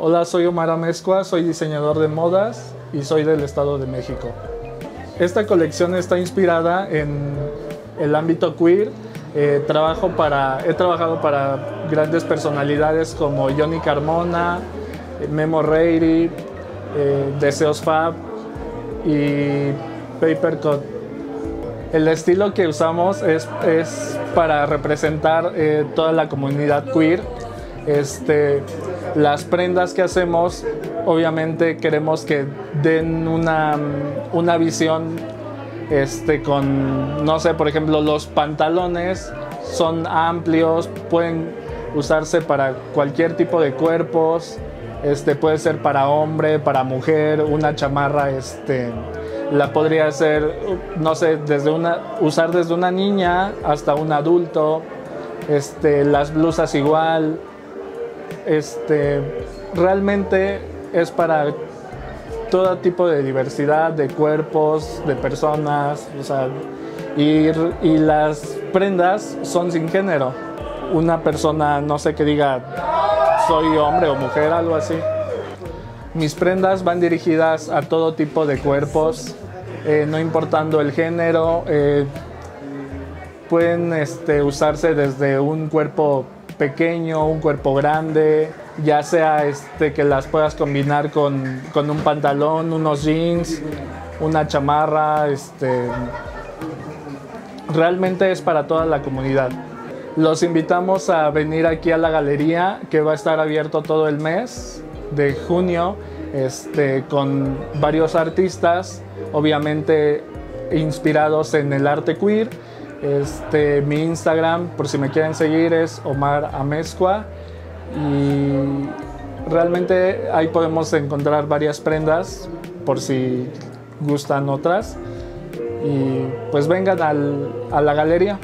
Hola, soy Omar Amezcua, soy diseñador de modas y soy del Estado de México. Esta colección está inspirada en el ámbito queer. Eh, trabajo para, he trabajado para grandes personalidades como Johnny Carmona, Memo Reilly, eh, Deseos Fab y Papercut. El estilo que usamos es, es para representar eh, toda la comunidad queer. Este, las prendas que hacemos, obviamente queremos que den una, una visión este, con, no sé, por ejemplo, los pantalones son amplios, pueden usarse para cualquier tipo de cuerpos, este, puede ser para hombre, para mujer, una chamarra, este, la podría ser, no sé, desde una, usar desde una niña hasta un adulto, este, las blusas igual, este, realmente es para todo tipo de diversidad de cuerpos, de personas, o sea, y, y las prendas son sin género. Una persona, no sé, que diga soy hombre o mujer, algo así. Mis prendas van dirigidas a todo tipo de cuerpos, eh, no importando el género. Eh, pueden este, usarse desde un cuerpo pequeño, un cuerpo grande, ya sea este, que las puedas combinar con, con un pantalón, unos jeans, una chamarra. Este, realmente es para toda la comunidad. Los invitamos a venir aquí a la galería que va a estar abierto todo el mes de junio este, con varios artistas, obviamente inspirados en el arte queer. Este, mi Instagram, por si me quieren seguir, es Omar Amezcua. Y realmente ahí podemos encontrar varias prendas por si gustan otras. Y pues vengan al, a la galería.